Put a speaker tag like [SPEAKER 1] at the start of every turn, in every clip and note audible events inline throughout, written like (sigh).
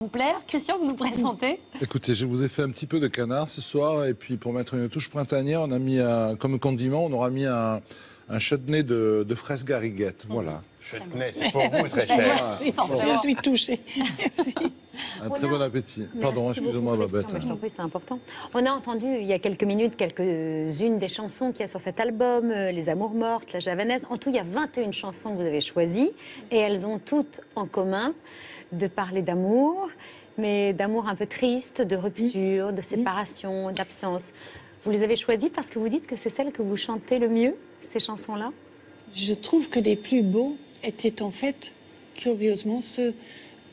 [SPEAKER 1] vous plaire. Christian, vous nous présentez
[SPEAKER 2] Écoutez, je vous ai fait un petit peu de canard ce soir, et puis pour mettre une touche printanière, on a mis un, comme condiment, on aura mis un, un chutney de, de fraises gariguettes. Voilà.
[SPEAKER 3] Chutney, c'est (laughs) pour vous très cher.
[SPEAKER 4] Je suis touchée. Merci.
[SPEAKER 2] Un très bon appétit. Pardon, excusez-moi, Babette.
[SPEAKER 5] Je t'en prie, c'est important. On a entendu il y a quelques minutes quelques-unes des chansons qu'il y a sur cet album, euh, Les Amours Mortes, La Javanaise. En tout, il y a 21 chansons que vous avez choisies et elles ont toutes en commun de parler d'amour, mais d'amour un peu triste, de rupture, de séparation, d'absence. Vous les avez choisies parce que vous dites que c'est celles que vous chantez le mieux, ces chansons-là
[SPEAKER 4] Je trouve que les plus beaux étaient en fait, curieusement, ceux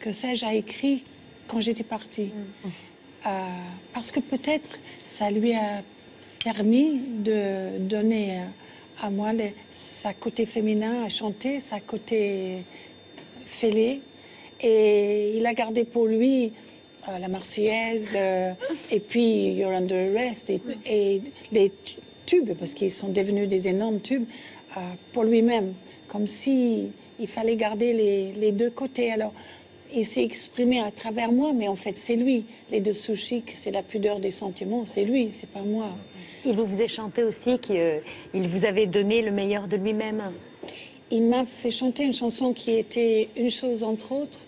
[SPEAKER 4] que Sage a écrits quand j'étais partie. Euh, parce que peut-être ça lui a permis de donner à, à moi les- sa côté féminin à chanter, sa côté fêlée. Et il a gardé pour lui euh, la Marseillaise, le- et puis You're Under Arrest, et, et les tu- tubes, parce qu'ils sont devenus des énormes tubes, euh, pour lui-même, comme si il fallait garder les, les deux côtés. Alors, il s'est exprimé à travers moi, mais en fait, c'est lui. Les deux chic, c'est la pudeur des sentiments, c'est lui, c'est pas moi.
[SPEAKER 5] Il vous faisait chanter aussi qu'il vous avait donné le meilleur de lui-même.
[SPEAKER 4] Il m'a fait chanter une chanson qui était une chose entre autres.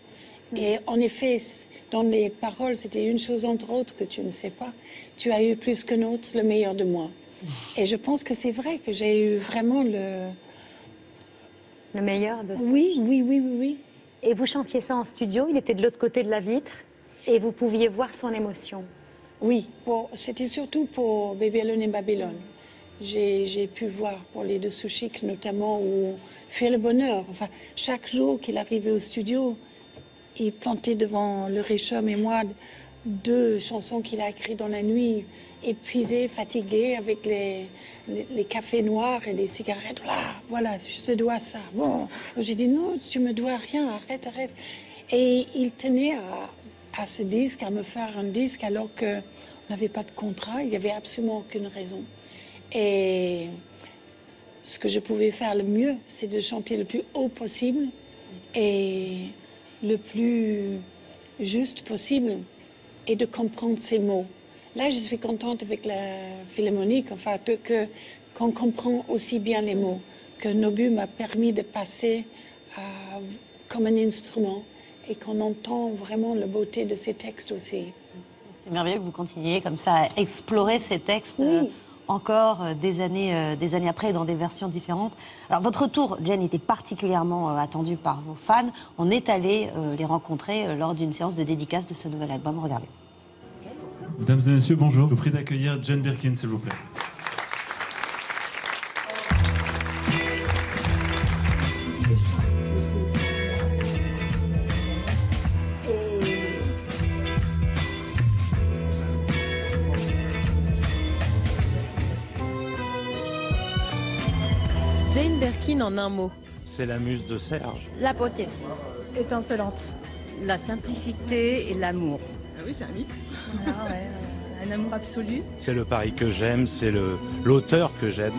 [SPEAKER 4] Et en effet, dans les paroles, c'était une chose entre autres que tu ne sais pas. Tu as eu plus que nôtre le meilleur de moi. Et je pense que c'est vrai que j'ai eu vraiment le.
[SPEAKER 5] Le meilleur de ça.
[SPEAKER 4] Oui, oui, oui, oui, oui.
[SPEAKER 5] Et vous chantiez ça en studio, il était de l'autre côté de la vitre, et vous pouviez voir son émotion.
[SPEAKER 4] Oui, c'était surtout pour Babylone et Babylone. J'ai pu voir pour les deux chic notamment où fait le bonheur. Enfin, chaque jour qu'il arrivait au studio, il plantait devant le Richum et moi deux chansons qu'il a écrites dans la nuit, épuisé, fatigué, avec les cafés noirs et les cigarettes. Voilà, voilà, je te dois ça. Bon, j'ai dit non, tu me dois rien, arrête, arrête. Et il tenait à, à ce disque, à me faire un disque, alors qu'on n'avait pas de contrat, il n'y avait absolument aucune raison. Et ce que je pouvais faire le mieux, c'est de chanter le plus haut possible et le plus juste possible et de comprendre ces mots. Là, je suis contente avec la philharmonique, enfin, que, qu'on comprend aussi bien les mots, que Nobu m'a permis de passer euh, comme un instrument et qu'on entend vraiment la beauté de ces textes aussi.
[SPEAKER 1] C'est merveilleux que vous continuiez comme ça à explorer ces textes
[SPEAKER 4] Oui.
[SPEAKER 1] Encore euh, des, années, euh, des années après dans des versions différentes. Alors votre retour, Jen, était particulièrement euh, attendu par vos fans. On est allé les rencontrer lors d'une séance de dédicace de ce nouvel album. Regardez.
[SPEAKER 6] Mesdames et messieurs, bonjour. Je vous prie d'accueillir Jane Birkin, s'il vous plaît.
[SPEAKER 7] En un mot.
[SPEAKER 8] C'est la muse de Serge.
[SPEAKER 7] La beauté.
[SPEAKER 9] étincelante.
[SPEAKER 10] La simplicité et l'amour.
[SPEAKER 9] Ah oui, c'est un mythe. un amour absolu.
[SPEAKER 8] C'est le Paris que j'aime, c'est le- l'auteur que j'aime.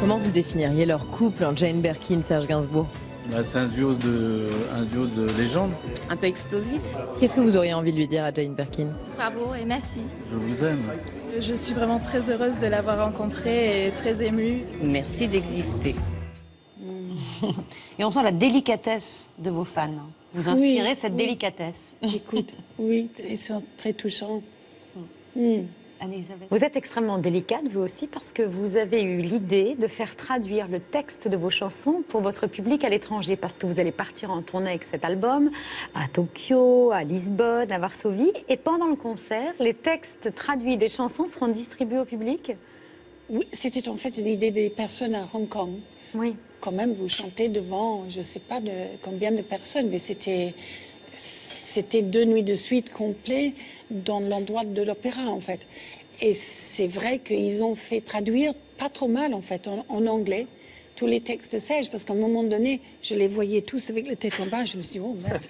[SPEAKER 7] Comment vous définiriez leur couple en Jane Birkin, Serge Gainsbourg
[SPEAKER 11] Bah, c'est un duo de, un duo de légende.
[SPEAKER 10] Un peu explosif.
[SPEAKER 7] Qu'est-ce que vous auriez envie de lui dire à Jane Birkin?
[SPEAKER 9] Bravo et merci.
[SPEAKER 11] Je vous aime.
[SPEAKER 9] Je suis vraiment très heureuse de l'avoir rencontré et très émue.
[SPEAKER 10] Merci d'exister. (laughs)
[SPEAKER 1] Et on sent la délicatesse de vos fans. Vous inspirez cette
[SPEAKER 4] oui.
[SPEAKER 1] délicatesse.
[SPEAKER 4] Écoute, oui, ils sont très touchants. Hmm.
[SPEAKER 1] Anne-Elisabeth.
[SPEAKER 5] Vous êtes extrêmement délicate, vous aussi, parce que vous avez eu l'idée de faire traduire le texte de vos chansons pour votre public à l'étranger, parce que vous allez partir en tournée avec cet album à Tokyo, à Lisbonne, à Varsovie, et pendant le concert, les textes traduits des chansons seront distribués au public?
[SPEAKER 4] Oui, c'était en fait une idée des personnes à Hong Kong.
[SPEAKER 5] Oui.
[SPEAKER 4] Quand même, vous chantez devant, je ne sais pas de combien de personnes, mais c'était c'était deux nuits de suite complets dans l'endroit de l'opéra, en fait. Et c'est vrai qu'ils ont fait traduire pas trop mal, en fait, en, en anglais, tous les textes de Serge, parce qu'à un moment donné, je les voyais tous avec la tête en bas, je me suis dit, oh merde.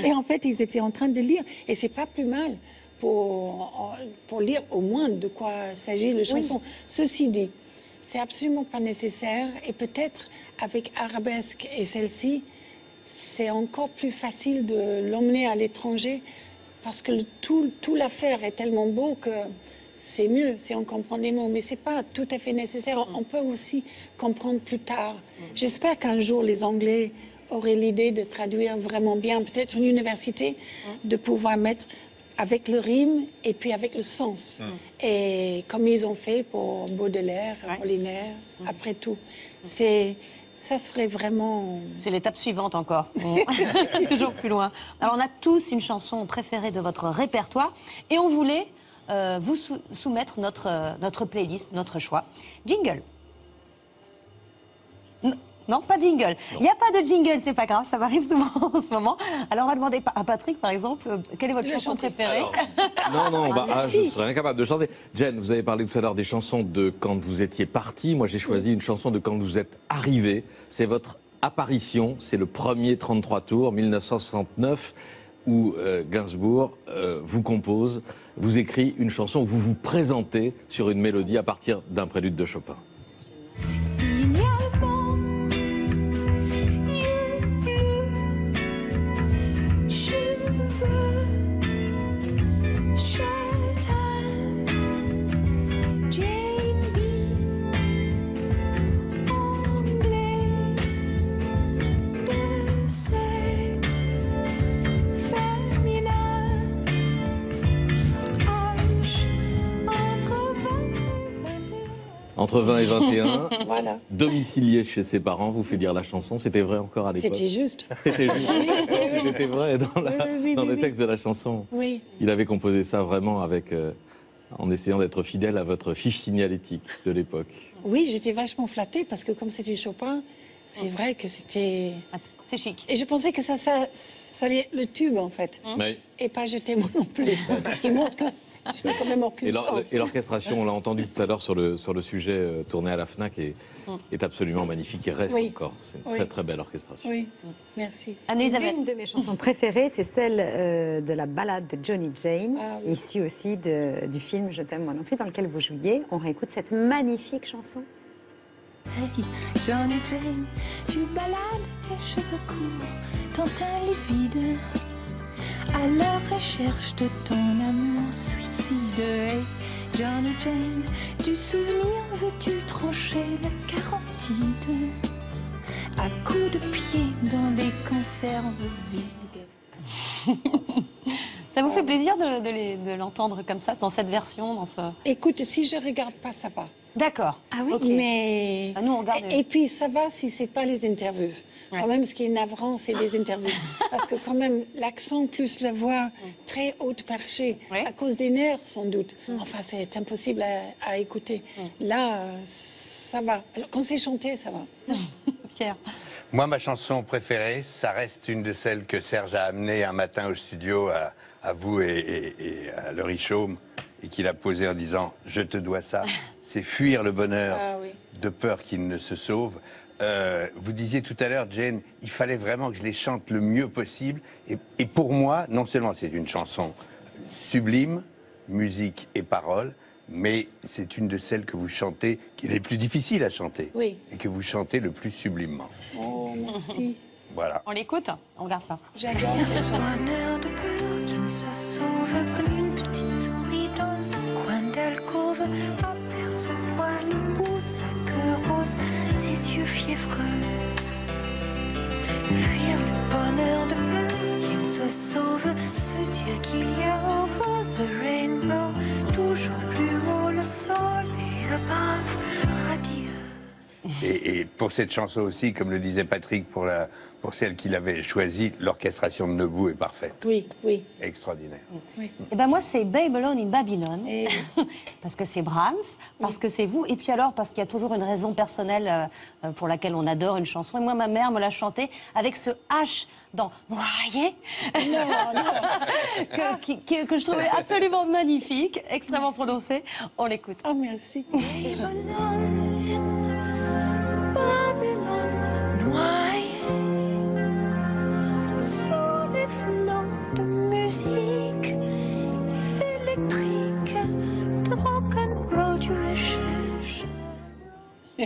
[SPEAKER 4] (laughs) et en fait, ils étaient en train de lire, et c'est pas plus mal pour, pour lire au moins de quoi s'agit la chanson. Ceci dit, c'est absolument pas nécessaire, et peut-être avec Arabesque et celle-ci, c'est encore plus facile de l'emmener à l'étranger parce que le- tout, tout l'affaire est tellement beau que c'est mieux si on comprend les mots. Mais c'est pas tout à fait nécessaire. On peut aussi comprendre plus tard. J'espère qu'un jour les Anglais auraient l'idée de traduire vraiment bien, peut-être une université, de pouvoir mettre avec le rime et puis avec le sens. Et comme ils ont fait pour Baudelaire, Apollinaire, après tout. C'est, ça serait vraiment...
[SPEAKER 1] C'est l'étape suivante encore. (laughs) Toujours plus loin. Alors, on a tous une chanson préférée de votre répertoire et on voulait euh, vous sou- soumettre notre, euh, notre playlist, notre choix. Jingle. N- Non, pas jingle. Il n'y a pas de jingle, c'est pas grave, ça m'arrive souvent (laughs) en ce moment. Alors, on va demander à Patrick, par exemple, quelle est votre chanson
[SPEAKER 4] chanter.
[SPEAKER 1] préférée (laughs)
[SPEAKER 12] Non, non, bah, ah, je serais incapable de chanter. Jen, vous avez parlé tout à l'heure des chansons de quand vous étiez parti. Moi, j'ai choisi une chanson de quand vous êtes arrivé. C'est votre apparition. C'est le premier 33 tours, 1969, où euh, Gainsbourg euh, vous compose, vous écrit une chanson où vous vous présentez sur une mélodie à partir d'un prélude de Chopin.
[SPEAKER 13] Entre 20 et 21, (laughs)
[SPEAKER 4] Voilà.
[SPEAKER 12] domicilié chez ses parents, vous fait dire la chanson. C'était vrai encore à l'époque
[SPEAKER 4] C'était juste.
[SPEAKER 12] C'était juste. (laughs) C'était vrai dans, la-
[SPEAKER 4] Oui,
[SPEAKER 12] dans
[SPEAKER 4] oui,
[SPEAKER 12] le
[SPEAKER 4] oui.
[SPEAKER 12] texte de la chanson.
[SPEAKER 4] Oui.
[SPEAKER 12] Il avait composé ça vraiment avec, euh, en essayant d'être fidèle à votre fiche signalétique de l'époque.
[SPEAKER 4] Oui, j'étais vachement flattée parce que comme c'était Chopin, c'est vrai que c'était...
[SPEAKER 1] C'est chic.
[SPEAKER 4] Et je pensais que ça, ça, ça allait être le tube, en fait. Et pas jeter moi non plus. (laughs) Parce qu'il montre que je n'ai quand même aucune
[SPEAKER 12] Et l'orchestration, on l'a entendu tout à l'heure sur le, sur le sujet euh, tourné à la FNAC, est, est absolument magnifique. Il reste
[SPEAKER 4] Oui.
[SPEAKER 12] encore. C'est une
[SPEAKER 4] Oui.
[SPEAKER 12] très très belle orchestration.
[SPEAKER 4] Oui, merci.
[SPEAKER 5] Une de mes chansons préférées, c'est celle euh, de la ballade de Johnny Jane,
[SPEAKER 4] Ah
[SPEAKER 5] issue aussi de- du film Je t'aime moi non plus, dans lequel vous jouiez. On réécoute cette magnifique chanson.
[SPEAKER 13] Hey, Johnny Jane, tu balades tes cheveux courts, ton teint livide, à la recherche de ton amour suicide. Hey, Johnny Jane, du souvenir veux-tu trancher la carotide à coups de pied dans les conserves vides. (laughs)
[SPEAKER 1] Ça vous fait plaisir de, l'entendre comme ça, dans cette version dans ce...
[SPEAKER 4] Écoute, si je regarde pas, ça va.
[SPEAKER 1] D'accord.
[SPEAKER 4] Ah oui, mais...
[SPEAKER 1] Ah, nous, on regarde.
[SPEAKER 4] Et, et puis, ça va si c'est pas les interviews. Quand même, ce qui est navrant, c'est les interviews. (laughs) Parce que quand même, l'accent plus la voix très haute perchée, à cause des nerfs, sans doute. Enfin, c'est impossible à, à écouter. Là, ça va. Alors, Quand c'est chanté, ça va. (laughs)
[SPEAKER 1] Pierre.
[SPEAKER 3] Moi, ma chanson préférée, ça reste une de celles que Serge a amenée un matin au studio à, à vous et, et- et à Laurie Chaume et qu'il a posée en disant Je te dois ça. (laughs) C'est fuir le bonheur
[SPEAKER 4] Ah oui.
[SPEAKER 3] de peur qu'il ne se sauve. Euh, vous disiez tout à l'heure, Jane, il fallait vraiment que je les chante le mieux possible. Et, et pour moi, non seulement c'est une chanson sublime, musique et paroles, mais c'est une de celles que vous chantez, qui est les plus difficiles à chanter,
[SPEAKER 4] Oui.
[SPEAKER 3] et que vous chantez le plus sublimement.
[SPEAKER 4] Oh, merci.
[SPEAKER 3] Voilà.
[SPEAKER 1] On l'écoute? On regarde pas.
[SPEAKER 4] J'adore cette chanson.
[SPEAKER 13] Fuir le bonheur de peur qui ne se sauve, se dire qu'il y a over the rainbow, toujours plus haut le soleil above, radieux.
[SPEAKER 3] Et, et pour cette chanson aussi, comme le disait Patrick, pour, la, pour celle qu'il avait choisie, l'orchestration de Nebou est parfaite.
[SPEAKER 4] Oui, oui.
[SPEAKER 3] Extraordinaire.
[SPEAKER 1] Et ben moi, c'est Babylon in Babylon. (laughs) parce que c'est Brahms, parce que c'est vous. Et puis alors, parce qu'il y a toujours une raison personnelle euh, pour laquelle on adore une chanson. Et moi, ma mère me l'a chantée avec ce H dans voyez? (laughs) Que, qui- qui- que je trouvais absolument magnifique, extrêmement prononcé. On l'écoute.
[SPEAKER 4] Oh, merci. (laughs)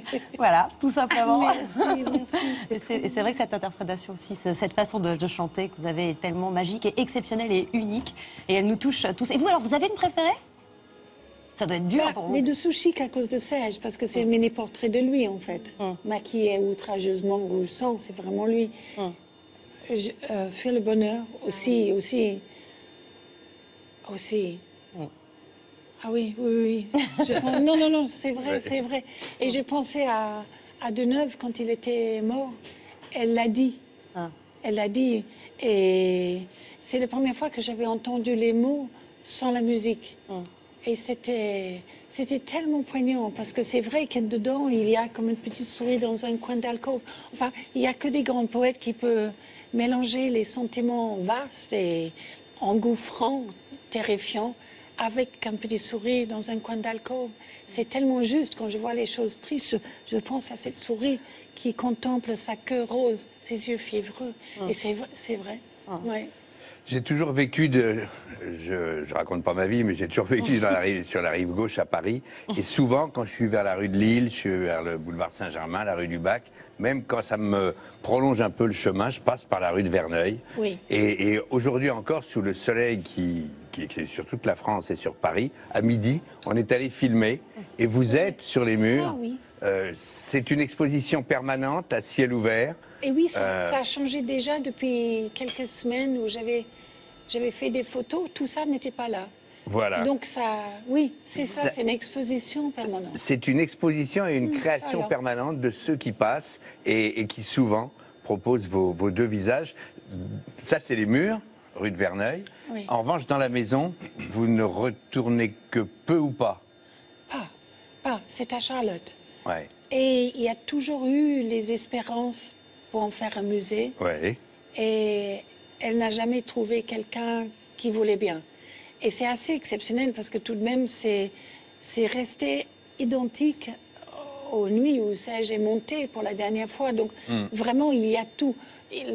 [SPEAKER 4] (laughs)
[SPEAKER 1] Voilà, tout simplement.
[SPEAKER 4] Merci, merci.
[SPEAKER 1] Et c'est vrai que cette interprétation aussi, ce- cette façon de, de chanter que vous avez est tellement magique et exceptionnelle et unique. Et elle nous touche tous. Et vous, alors, vous avez une préférée? Ça doit être dur
[SPEAKER 4] Bah,
[SPEAKER 1] pour vous.
[SPEAKER 4] mais de sushi à cause de Serge, parce que c'est un mini-portrait de lui, en fait. Maquillé outrageusement rouge sang, c'est vraiment lui. Je, euh, Faire le bonheur, aussi, aussi. Aussi. Ah oui, oui, oui. Je non, non, non, c'est vrai, c'est vrai. Et j'ai pensé à, à Deneuve quand il était mort. Elle l'a dit. Elle l'a dit. Et c'est la première fois que j'avais entendu les mots sans la musique. Et c'était, c'était tellement poignant parce que c'est vrai que dedans, il y a comme une petite souris dans un coin d'alcôve. Enfin, il n'y a que des grands poètes qui peuvent mélanger les sentiments vastes et engouffrants, terrifiants, avec un petit souris dans un coin d'alcôve. C'est tellement juste quand je vois les choses tristes. Je, je pense à cette souris qui contemple sa queue rose, ses yeux fiévreux. Et c'est, v- c'est vrai. Ouais.
[SPEAKER 3] J'ai toujours vécu de. Je, je raconte pas ma vie, mais j'ai toujours vécu dans la rive- sur la rive gauche à Paris. Et souvent, quand je suis vers la rue de Lille, je suis vers le boulevard Saint-Germain, la rue du Bac, même quand ça me prolonge un peu le chemin, je passe par la rue de Verneuil.
[SPEAKER 4] Oui.
[SPEAKER 3] Et, et aujourd'hui encore, sous le soleil qui, qui, est sur toute la France et sur Paris, à midi, on est allé filmer. Et vous êtes sur les murs.
[SPEAKER 4] Ah oui.
[SPEAKER 3] Euh, c'est une exposition permanente à ciel ouvert.
[SPEAKER 4] Et oui, ça,
[SPEAKER 3] Euh,
[SPEAKER 4] ça a changé déjà depuis quelques semaines où j'avais, j'avais fait des photos. Tout ça n'était pas là.
[SPEAKER 3] Voilà.
[SPEAKER 4] Donc ça, oui, c'est ça,
[SPEAKER 3] Ça-
[SPEAKER 4] c'est une exposition permanente.
[SPEAKER 3] C'est une exposition et une
[SPEAKER 4] Mmh,
[SPEAKER 3] création permanente de ceux qui passent et, et qui souvent proposent vos, vos deux visages. Ça, c'est les murs, rue de Verneuil.
[SPEAKER 4] Oui.
[SPEAKER 3] En revanche, dans la maison, vous ne retournez que peu ou pas.
[SPEAKER 4] Pas, pas, c'est à Charlotte.
[SPEAKER 3] Ouais.
[SPEAKER 4] Et il y a toujours eu les espérances pour en faire un musée.
[SPEAKER 3] Ouais.
[SPEAKER 4] Et elle n'a jamais trouvé quelqu'un qui voulait bien. Et c'est assez exceptionnel parce que tout de même, c'est, c'est resté identique aux nuits où Serge est monté pour la dernière fois. Donc
[SPEAKER 14] Mm.
[SPEAKER 4] vraiment, il y a tout.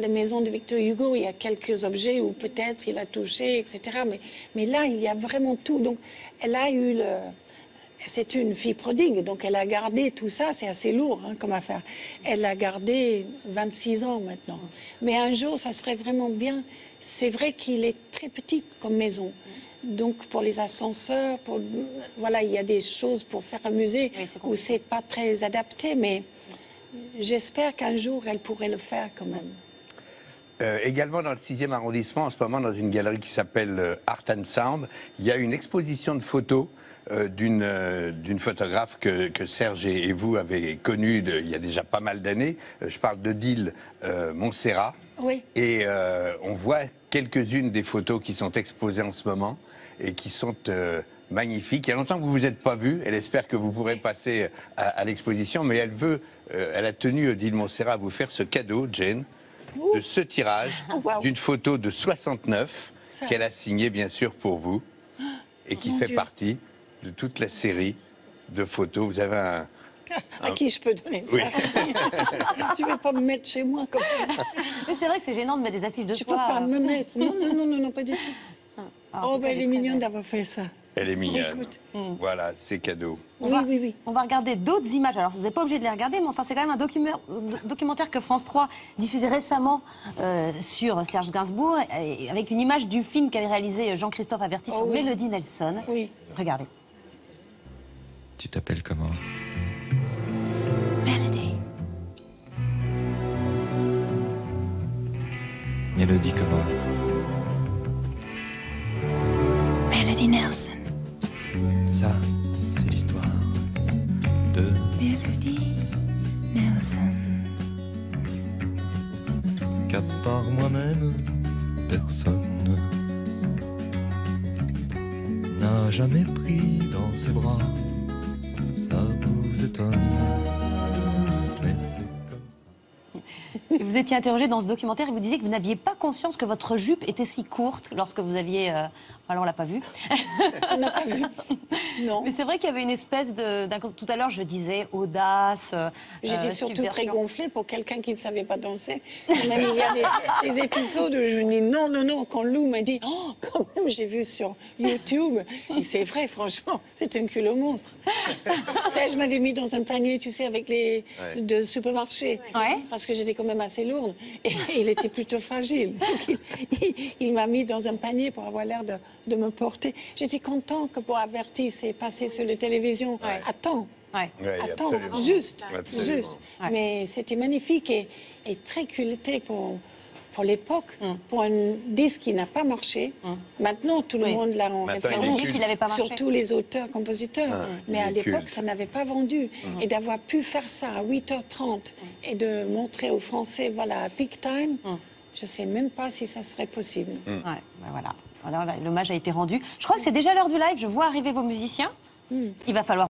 [SPEAKER 4] La maison de Victor Hugo, il y a quelques objets où peut-être il a touché, etc. Mais, mais là, il y a vraiment tout. Donc elle a eu le... C'est une fille prodigue, donc elle a gardé tout ça, c'est assez lourd hein, comme affaire. Elle a gardé 26 ans maintenant. Mais un jour, ça serait vraiment bien. C'est vrai qu'il est très petit comme maison. Donc pour les ascenseurs, pour, voilà, il y a des choses pour faire un musée où c'est pas très adapté, mais j'espère qu'un jour elle pourrait le faire quand même.
[SPEAKER 3] Euh, également dans le 6e arrondissement, en ce moment, dans une galerie qui s'appelle euh, Art and Sound, il y a une exposition de photos euh, d'une euh, d'une photographe que, que Serge et, et vous avez connue de- il y a déjà pas mal d'années. Je parle de euh, Montserrat.
[SPEAKER 4] Oui.
[SPEAKER 3] Et euh, on voit quelques-unes des photos qui sont exposées en ce moment et qui sont euh, magnifiques. Il y a longtemps que vous vous êtes pas vus. Elle espère que vous pourrez passer à, à l'exposition, mais elle veut, euh, elle a tenu euh, Dile Montserrat à vous faire ce cadeau, Jane, de ce tirage (laughs)
[SPEAKER 4] wow.
[SPEAKER 3] d'une photo de 69
[SPEAKER 4] Ça.
[SPEAKER 3] qu'elle a signée bien sûr pour vous (gasps) et qui
[SPEAKER 4] Mon
[SPEAKER 3] fait
[SPEAKER 4] Dieu.
[SPEAKER 3] partie de toute la série de photos. Vous avez un,
[SPEAKER 4] À qui je peux donner ça
[SPEAKER 3] Oui. (laughs)
[SPEAKER 4] Je ne vais pas me mettre chez moi comme ça.
[SPEAKER 1] Mais c'est vrai que c'est gênant de mettre des affiches de
[SPEAKER 4] Je ne peux pas me mettre. Non, non, non, non, non, pas du tout.
[SPEAKER 1] Ah, en
[SPEAKER 4] oh, ben, elle est mignonne d'avoir fait ça.
[SPEAKER 3] Elle est mignonne.
[SPEAKER 4] Écoute.
[SPEAKER 3] Voilà, c'est cadeau.
[SPEAKER 1] On va, On va regarder d'autres images. Alors, vous n'êtes pas obligé de les regarder, mais enfin, c'est quand même un documentaire, documentaire que France 3 diffusait récemment euh, sur Serge Gainsbourg, et- avec une image du film qu'avait réalisé Jean-Christophe Averti
[SPEAKER 4] Oh
[SPEAKER 1] sur
[SPEAKER 4] oui.
[SPEAKER 1] Mélodie Nelson.
[SPEAKER 4] Oui.
[SPEAKER 1] Regardez.
[SPEAKER 15] Tu t'appelles comment? Mélodie comment
[SPEAKER 13] Melody Nelson.
[SPEAKER 15] Ça, c'est l'histoire de
[SPEAKER 13] Melody Nelson.
[SPEAKER 15] qu'à part moi-même, personne n'a jamais pris dans ses bras. Ça vous étonne,
[SPEAKER 1] Vous étiez interrogé dans ce documentaire et vous disiez que vous n'aviez pas conscience que votre jupe était si courte lorsque vous aviez. euh, Alors, on l'a pas vu. (laughs)
[SPEAKER 4] On n'a pas vu. Non.
[SPEAKER 1] Mais c'est vrai qu'il y avait une espèce de. d'un- Tout à l'heure, je disais audace. euh,
[SPEAKER 4] J'étais
[SPEAKER 1] euh,
[SPEAKER 4] surtout très gonflée pour quelqu'un qui ne savait pas danser. Et Même il y a des, (laughs) des épisodes où je me dis non, non, non. Quand Lou m'a dit, oh, quand même, j'ai vu sur YouTube. Et c'est vrai, franchement, c'est un culot monstre. (laughs) Ça, je m'avais mis dans un panier, tu sais, avec les
[SPEAKER 3] Ouais.
[SPEAKER 4] de supermarché. Parce que j'étais quand même assez lourde. Et (laughs) il était plutôt fragile. Donc, il il- il m'a mis dans un panier pour avoir l'air de, de me porter. J'étais content que pour avertir, c'est passé sur la télévision. Attends.
[SPEAKER 3] Oui,
[SPEAKER 4] Attends,
[SPEAKER 3] absolument.
[SPEAKER 4] juste,
[SPEAKER 3] Absolument.
[SPEAKER 4] juste. Mais c'était magnifique et, et très culotté pour, pour l'époque,
[SPEAKER 1] Mm.
[SPEAKER 4] pour un disque qui n'a pas marché. Maintenant, tout le
[SPEAKER 1] Oui.
[SPEAKER 4] monde l'a en
[SPEAKER 3] Maintenant,
[SPEAKER 4] référence,
[SPEAKER 1] pas marché.
[SPEAKER 4] surtout les auteurs, compositeurs.
[SPEAKER 3] Ah,
[SPEAKER 4] Mais à l'époque, ça n'avait pas vendu. Et d'avoir pu faire ça à 8h30 et de montrer aux Français, voilà, à peak time, je ne sais même pas si ça serait possible.
[SPEAKER 1] Ouais, ben voilà. Alors l'hommage a été rendu. Je crois que c'est déjà l'heure du live. Je vois arriver vos musiciens. Il va falloir